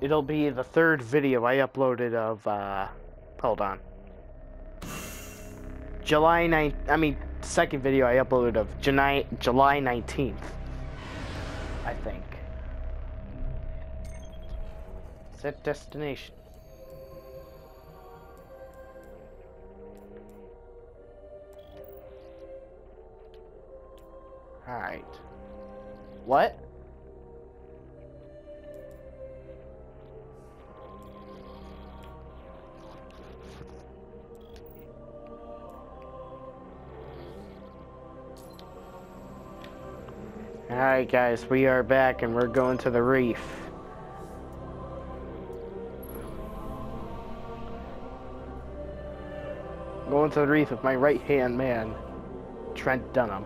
it'll be the third video I uploaded of, uh, hold on. July 9th, I mean, second video I uploaded of July, July 19th. I think. Set destination. Alright. What? Alright guys, we are back and we're going to the reef. Going to the reef with my right hand man, Trent Dunham.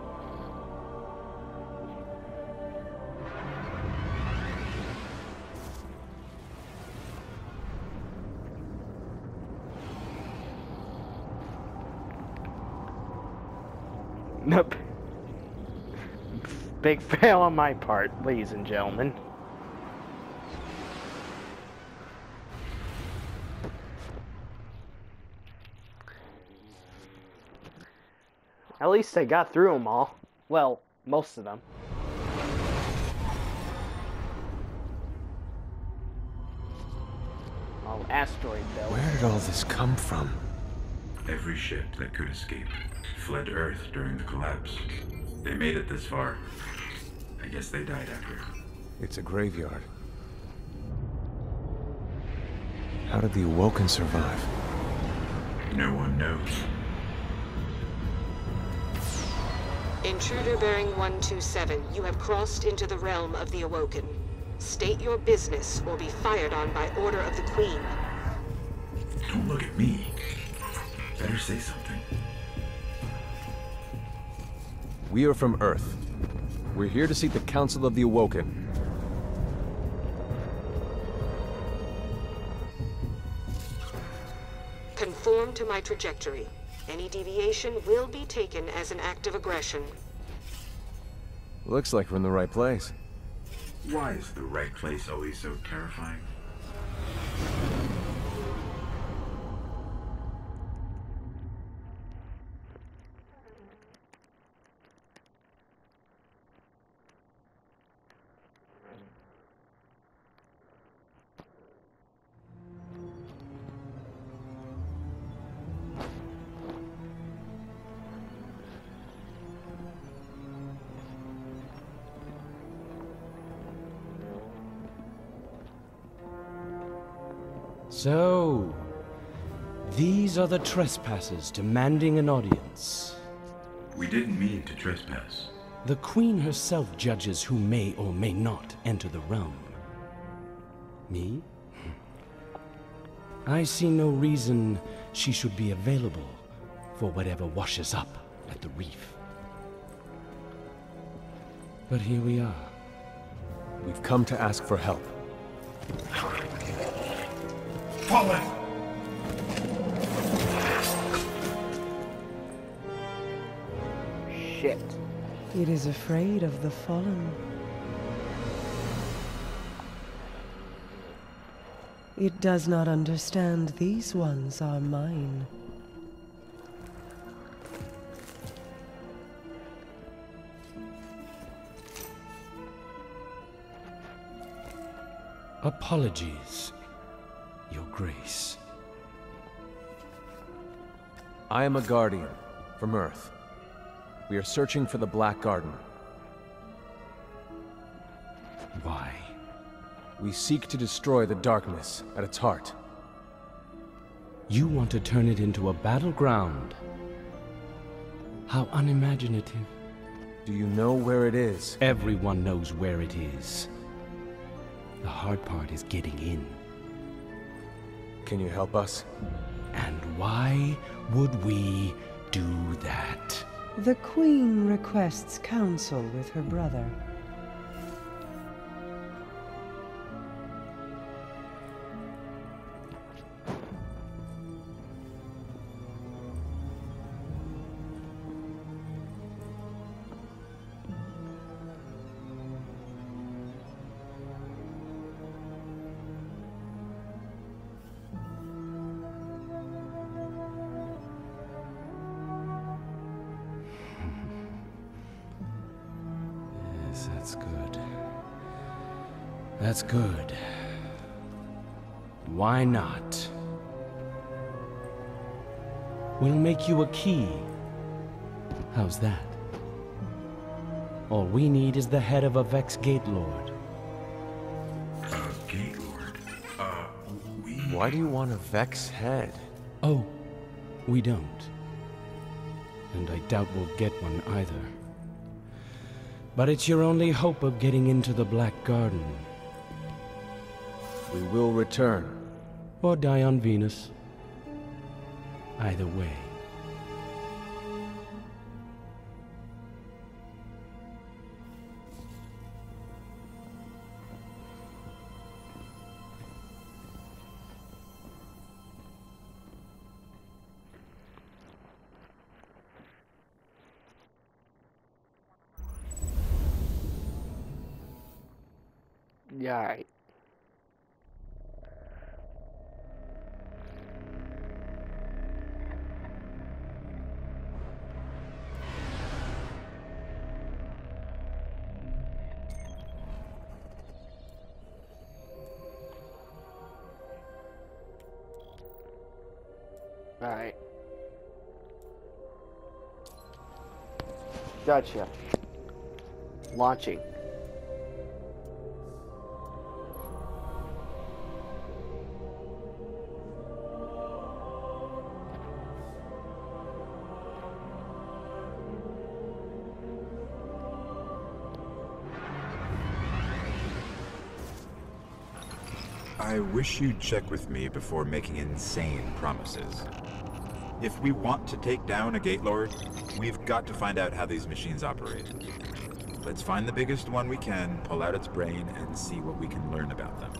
Nope. Big fail on my part, ladies and gentlemen. At least I got through them all. Well, most of them. Oh, asteroid belt. Where did all this come from? Every ship that could escape fled Earth during the collapse. They made it this far. I guess they died out here. It's a graveyard. How did the Awoken survive? No one knows. Intruder bearing 127, you have crossed into the realm of the Awoken. State your business or be fired on by order of the Queen. Don't look at me. Better say something. We are from Earth. We're here to seek the Council of the Awoken. Conform to my trajectory. Any deviation will be taken as an act of aggression. Looks like we're in the right place. Why is the right place always so terrifying? So, these are the trespassers demanding an audience. We didn't mean to trespass. The Queen herself judges who may or may not enter the realm. Me? I see no reason she should be available for whatever washes up at the reef. But here we are. We've come to ask for help. Fallen! Shit. It is afraid of the fallen. It does not understand these ones are mine. Apologies, Your Grace. I am a Guardian from Earth. We are searching for the Black Garden. Why? We seek to destroy the darkness at its heart. You want to turn it into a battleground? How unimaginative. Do you know where it is? Everyone knows where it is. The hard part is getting in. Can you help us? And why would we do that? The Queen requests counsel with her brother. That's good. That's good. Why not? We'll make you a key. How's that? All we need is the head of a Vex Gate Lord. Uh, Gate Lord. Uh, we. Why do you want a Vex head? Oh, we don't. And I doubt we'll get one either. But it's your only hope of getting into the Black Garden. We will return. Or die on Venus. Either way. Yeah. alright. Gotcha. Launching. I wish you'd check with me before making insane promises. If we want to take down a Gate Lord, we've got to find out how these machines operate. Let's find the biggest one we can, pull out its brain, and see what we can learn about them.